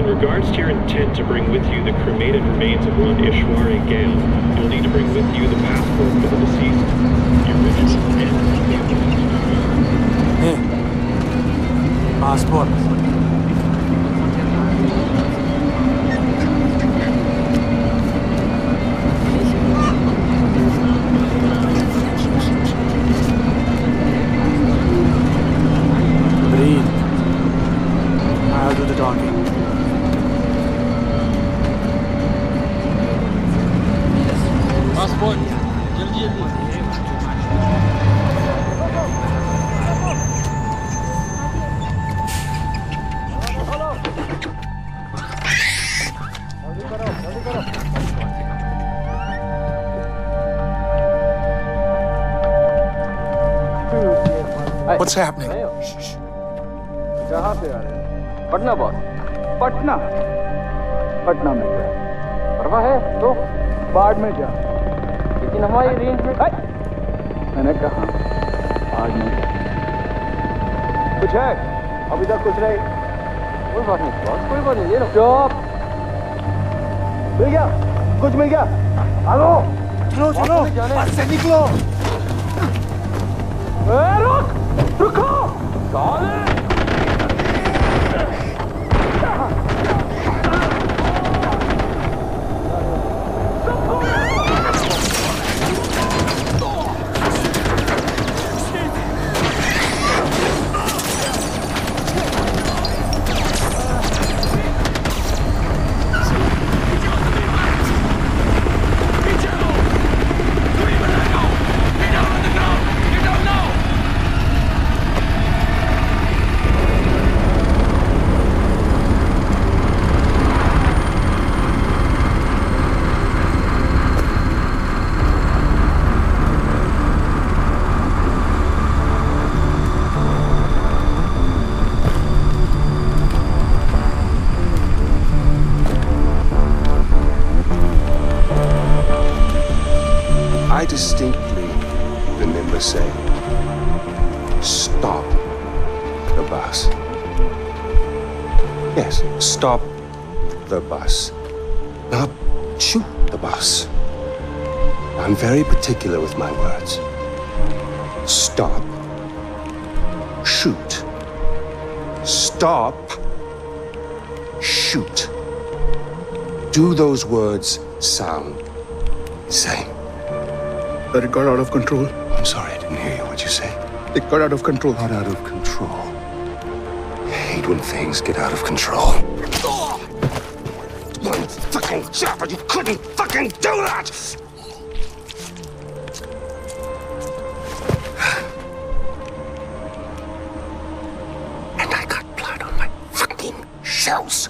In regards to your intent to bring with you the cremated remains of one Ishwari Ghale, you'll need to bring with you the passport for the deceased, the and Hey, passport. What's happening? कहाँ पे आ रहे हैं। Patna boss Patna. Patna में क्या परवाह है तो बाढ़ में जा लेकिन हमारी रेंज में मैंने कहा बाढ़ में जा कुछ है? अभी तक कुछ नहीं। कोई बात नहीं बॉस कोई बात नहीं ले लो। चुप मिल गया? कुछ मिल गया? हेलो चलो चलो। बस से निकलो। ए, रुक! रुको I particular with my words. Stop. Shoot. Stop. Shoot. Do those words sound the same? But it got out of control. I'm sorry, I didn't hear you. What'd you say? It got out of control. Got out of control. I hate when things get out of control. Oh! One fucking job, and you couldn't fucking do that! Shoes.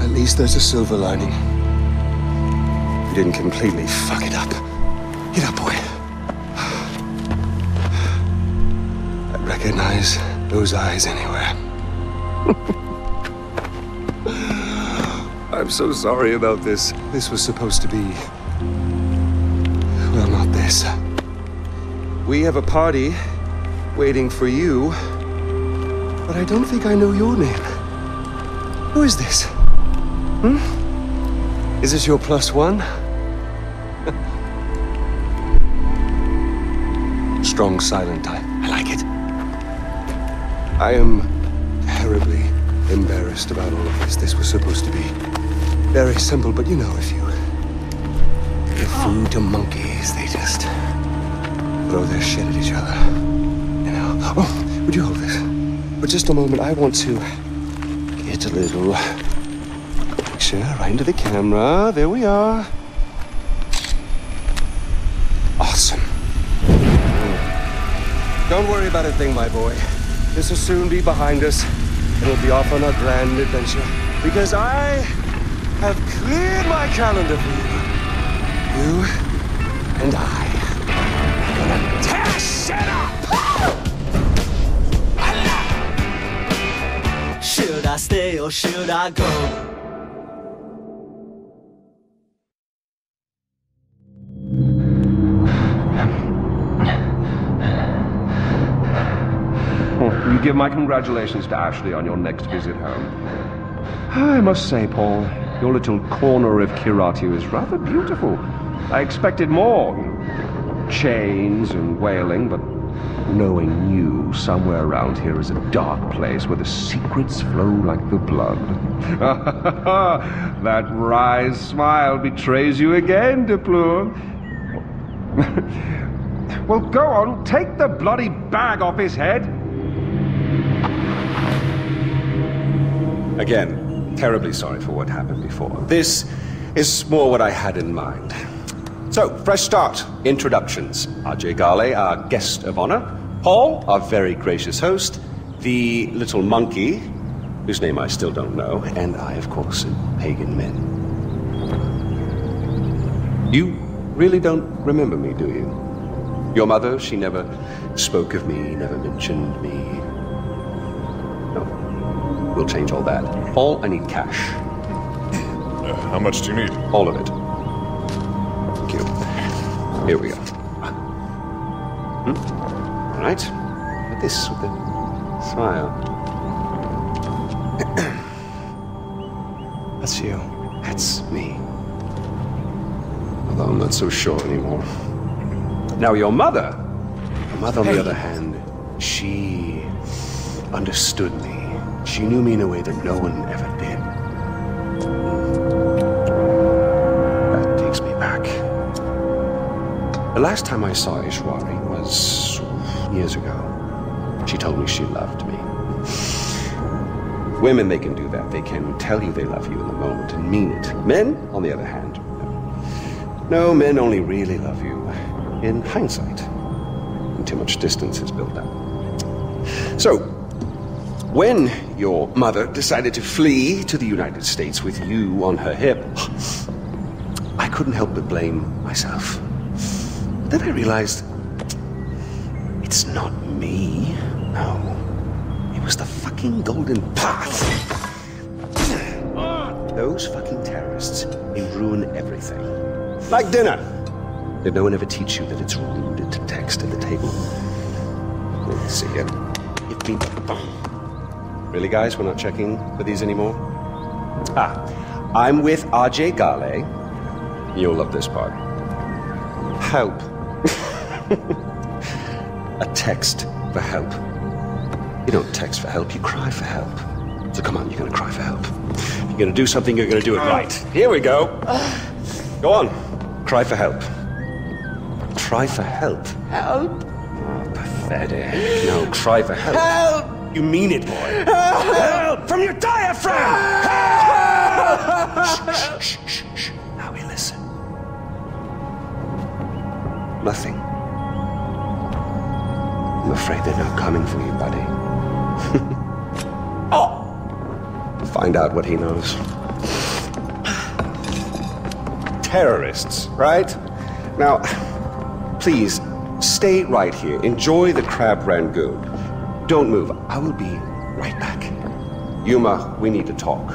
At least there's a silver lining. You didn't completely fuck it up. Get up, boy. I recognize those eyes anywhere. I'm so sorry about this. This was supposed to be. Well, not this. We have a party waiting for you, but I don't think I know your name. Who is this? Hmm? Is this your plus one? Strong silent type. I like it. I am terribly embarrassed about all of this. This was supposed to be very simple, but you know, if you give food to monkeys, they just throw their shit at each other. Oh, would you hold this? For just a moment, I want to get a little picture right into the camera. There we are. Awesome. Don't worry about a thing, my boy. This will soon be behind us. and we'll be off on a grand adventure. Because I have cleared my calendar for you. You and I Or should I go? Oh, you give my congratulations to Ashley on your next visit home. I must say, Paul, your little corner of Kiratu is rather beautiful. I expected more. Chains and wailing, but knowing you, somewhere around here is a dark place where the secrets flow like the blood. that wry smile betrays you again, De Pleur. well, go on, take the bloody bag off his head. Again, terribly sorry for what happened before. This is more what I had in mind. So, fresh start. Introductions. Ajay Ghale, our guest of honor. Paul, our very gracious host. The little monkey, whose name I still don't know. And I, of course, am Pagan Min. You really don't remember me, do you? Your mother, she never spoke of me, never mentioned me. No. We'll change all that. Paul, I need cash. Uh, how much do you need? All of it. Here we go. Hmm? All right. But this with the smile. That's you. That's me. Although I'm not so sure anymore. Now, your mother. Your mother, on the other hand, she understood me. She knew me in a way that no one ever did. Last time I saw Ishwari was years ago. She told me she loved me. Women, they can do that. They can tell you they love you in the moment and mean it. Men, on the other hand, no, men only really love you in hindsight. And too much distance is built up. So, when your mother decided to flee to the United States with you on her hip, I couldn't help but blame myself. Then I realized it's not me. No. It was the fucking Golden Path. Those fucking terrorists, they ruin everything. Like dinner. Did no one ever teach you that it's rude to text at the table? Let's see it. The phone. Really, guys? We're not checking for these anymore? Ah, I'm with Ajay Ghale. You'll love this part. Help. A text for help. You don't text for help, you cry for help. So come on, you're gonna cry for help. If you're gonna do something, you're gonna do it right. Here we go. Go on. Cry for help. Cry for help. Help! Oh, pathetic. No, cry for help. Help! You mean it, boy. Help! From your diaphragm! Help! Shh, shh, shh, shh. Now we listen. Nothing. Afraid they're not coming for you, buddy. oh! Find out what he knows. Terrorists, right? Now, please, stay right here. Enjoy the crab rangoon. Don't move. I will be right back. Yuma, we need to talk.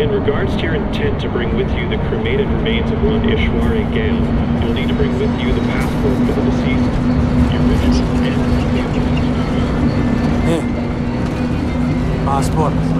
In regards to your intent to bring with you the cremated remains of one Ishwari Ghale, you'll need to bring with you the passport for the deceased, original and Hey. Hmm. Passport.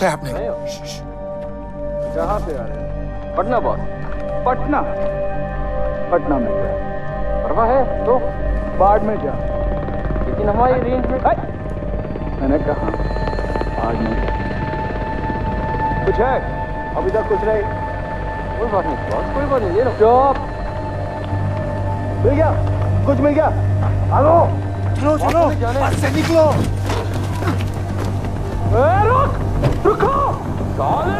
What's happening? कहाँ पे आ रहे हैं? Patna boss Patna. Patna में क्या परवाह है तो बाढ़ में जा लेकिन हमारी रेंज में मैंने कहा आज नहीं कुछ है? अभी तक कुछ नहीं। कोई बात नहीं बॉस कोई बात नहीं। ले लो। चुप। मिल गया? कुछ मिल गया? हेलो चलो चलो। बस से निकलो। Look!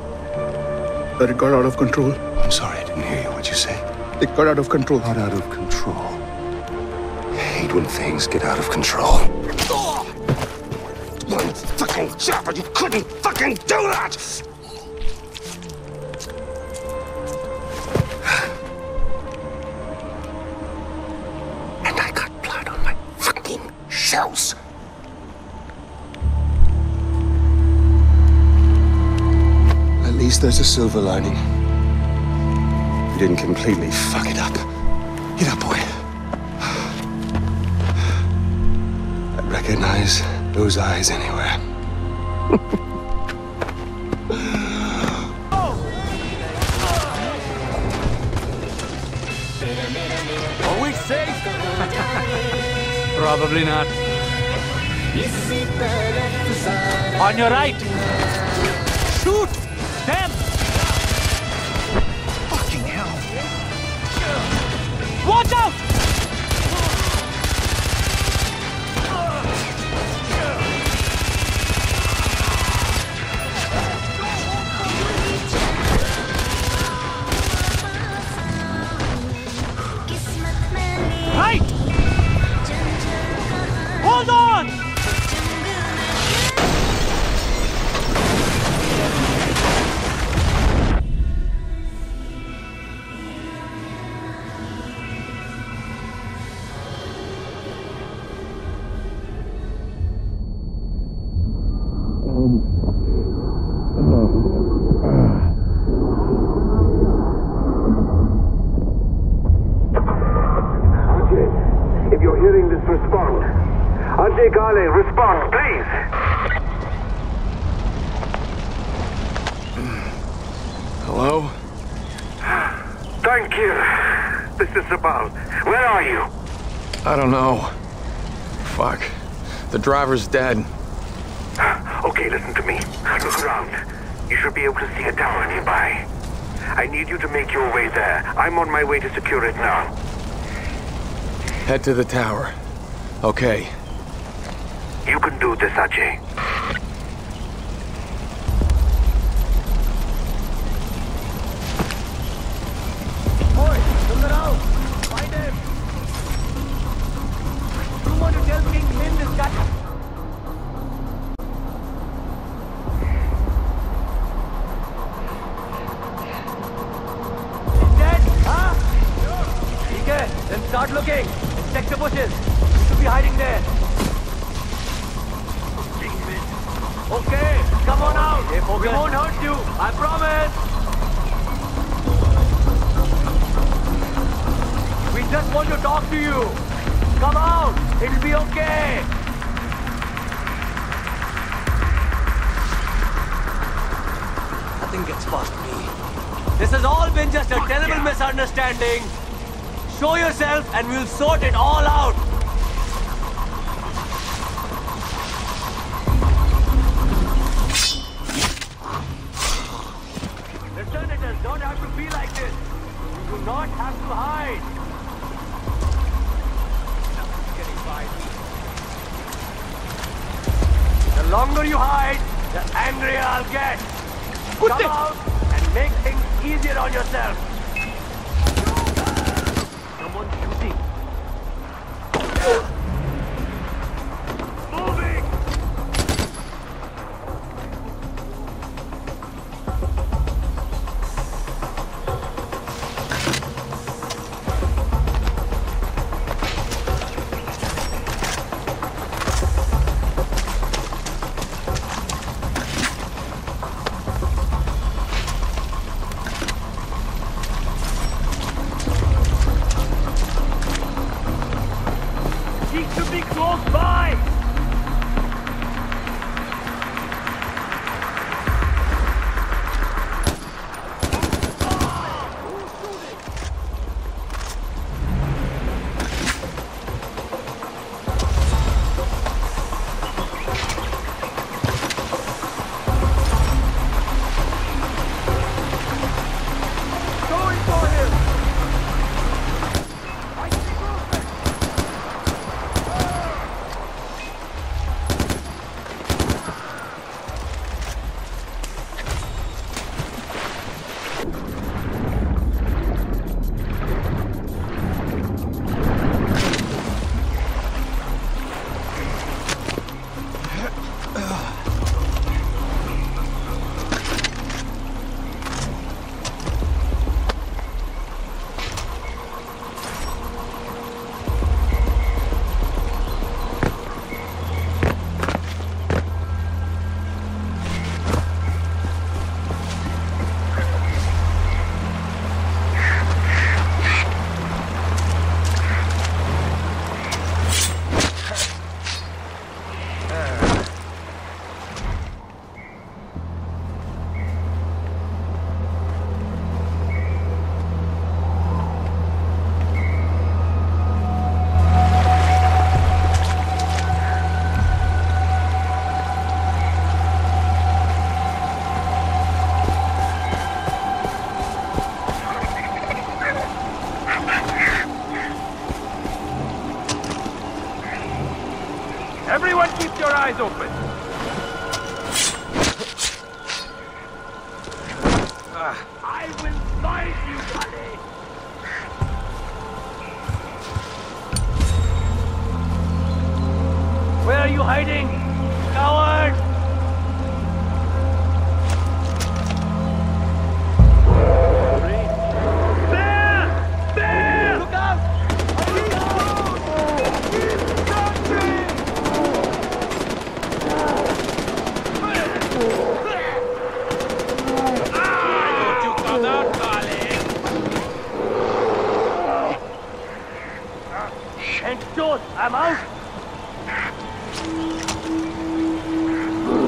That it got out of control. I'm sorry, I didn't hear you. What'd you say? It got out of control. Got out of control. I hate when things get out of control. Oh! One fucking job, but you couldn't fucking do that! And I got blood on my fucking shells. Least there's a silver lining. You didn't completely fuck it up. Get up, boy. I recognize those eyes anywhere. Are we safe? Probably not. On your right. Shoot Watch out! Right! Hold on! Driver's dead. Ah, okay, listen to me. Look around. You should be able to see a tower nearby. I need you to make your way there. I'm on my way to secure it now. Head to the tower. Okay. You can do this, Ajay. Nothing gets past me. This has all been just a terrible misunderstanding. Show yourself and we'll sort it all out. Return don't have to be like this. You do not have to hide. Getting by me. The longer you hide, the angrier I'll get. Come out and make things easier on yourself. Open.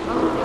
Oh.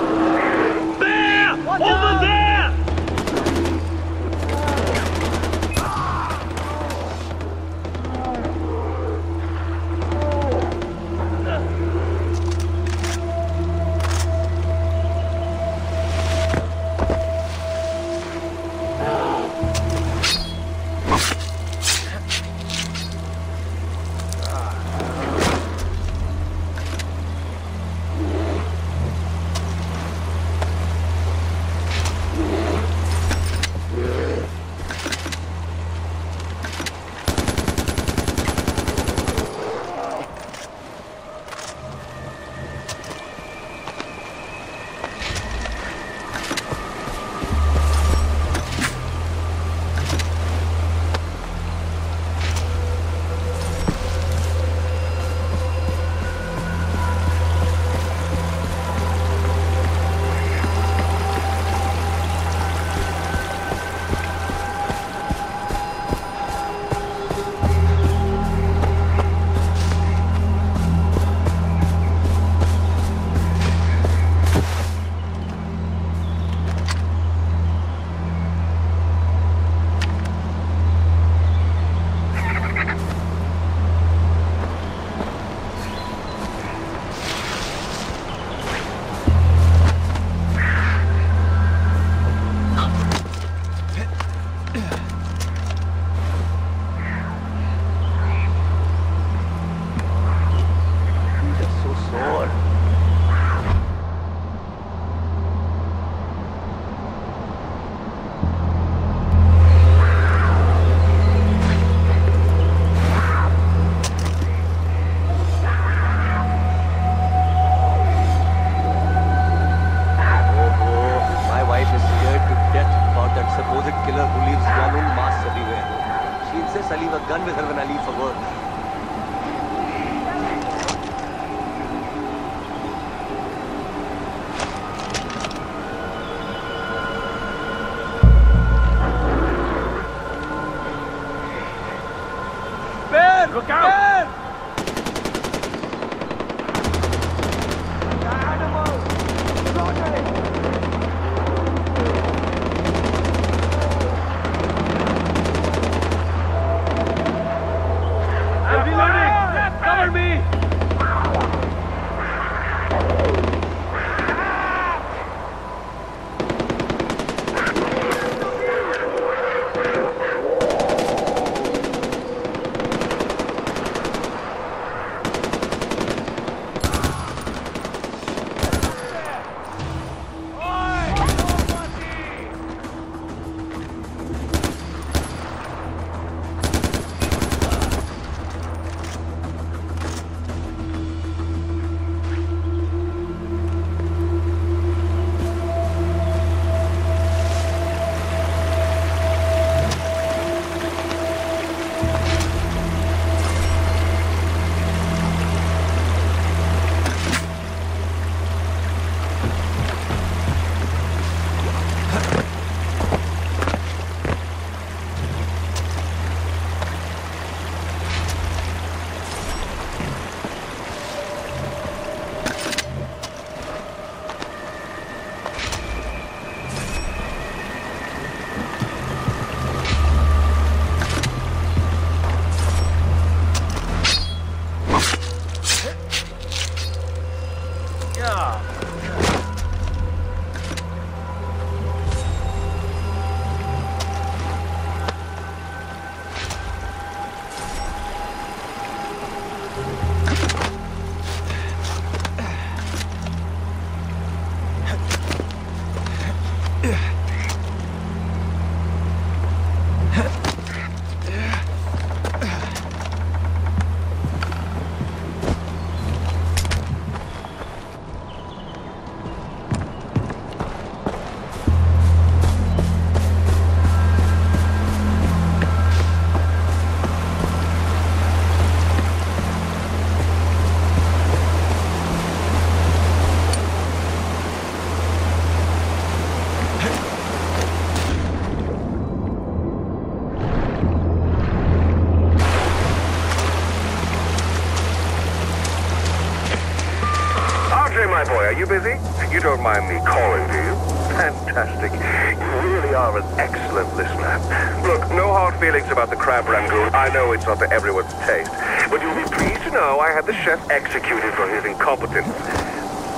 It's not to everyone's taste. But you'll be pleased to know I had the chef executed for his incompetence.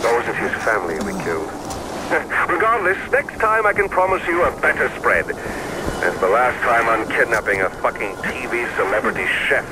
Or was it his family we killed? Regardless, next time I can promise you a better spread. It's the last time I'm kidnapping a fucking TV celebrity chef.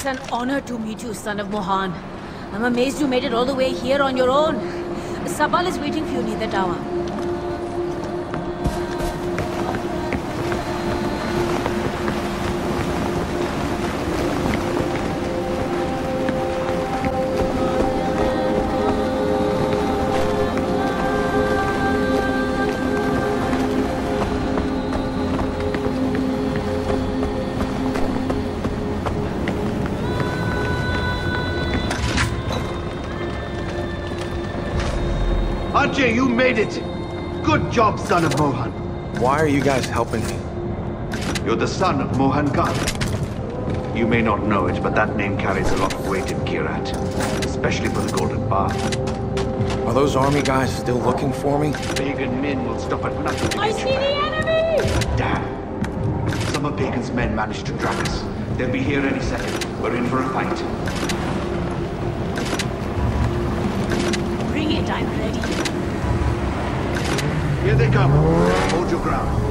It's an honor to meet you, son of Mohan. I'm amazed you made it all the way here on your own. Sabal is waiting for you near the tower. Made it! Good job, son of Mohan. Why are you guys helping me? You're the son of Mohan Khan. You may not know it, but that name carries a lot of weight in Kyrat. Especially for the Golden Bar. Are those army guys still looking for me? Pagan Min will stop at nothing to I see the back. enemy! Damn. Some of Pagan's men managed to track us. They'll be here any second. We're in for a fight. Bring it, I'm ready. Here they come. Hold your ground.